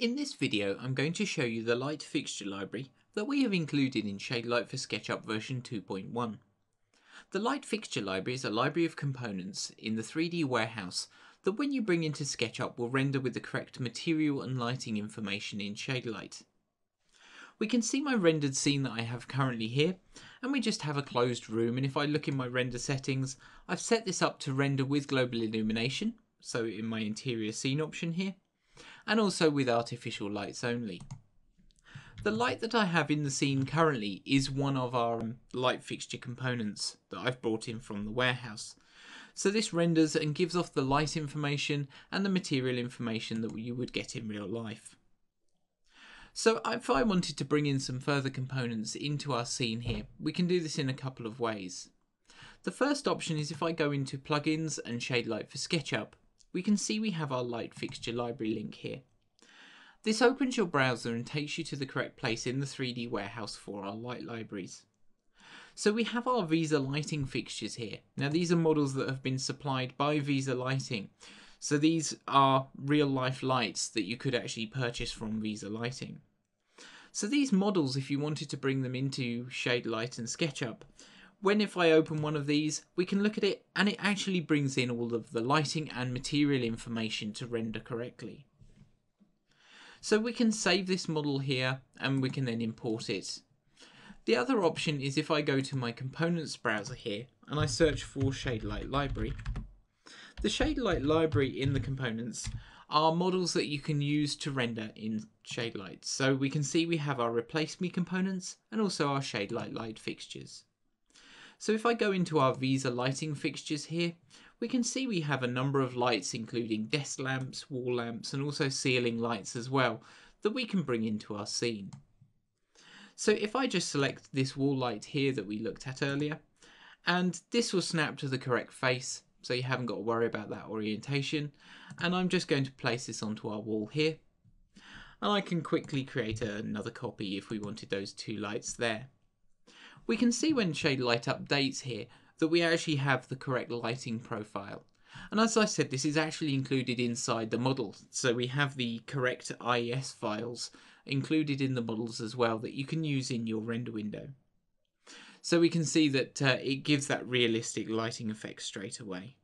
In this video I'm going to show you the light fixture library that we have included in Shaderlight for SketchUp version 2.1. The light fixture library is a library of components in the 3D warehouse that when you bring into SketchUp will render with the correct material and lighting information in Shaderlight. We can see my rendered scene that I have currently here and we just have a closed room and if I look in my render settings I've set this up to render with global illumination so in my interior scene option here and also with artificial lights only. The light that I have in the scene currently is one of our um, light fixture components that I've brought in from the warehouse. So this renders and gives off the light information and the material information that you would get in real life. So if I wanted to bring in some further components into our scene here, we can do this in a couple of ways. The first option is if I go into plugins and Shaderlight for SketchUp, we can see we have our light fixture library link here. This opens your browser and takes you to the correct place in the 3D warehouse for our light libraries. So we have our Visa lighting fixtures here. Now these are models that have been supplied by Visa Lighting. So these are real life lights that you could actually purchase from Visa Lighting. So these models, if you wanted to bring them into Shaderlight and SketchUp, when if I open one of these, we can look at it and it actually brings in all of the lighting and material information to render correctly. So we can save this model here and we can then import it. The other option is if I go to my components browser here and I search for Shaderlight Library. The Shaderlight Library in the components are models that you can use to render in Shade Shaderlight. So we can see we have our Replace Me components and also our Shaderlight light fixtures. So if I go into our Visa lighting fixtures here, we can see we have a number of lights including desk lamps, wall lamps and also ceiling lights as well that we can bring into our scene. So if I just select this wall light here that we looked at earlier, and this will snap to the correct face, so you haven't got to worry about that orientation. And I'm just going to place this onto our wall here. And I can quickly create another copy if we wanted those two lights there we can see when Shaderlight updates here that we actually have the correct lighting profile. And as I said, this is actually included inside the model, so we have the correct IES files included in the models as well that you can use in your render window. So we can see that uh, it gives that realistic lighting effect straight away.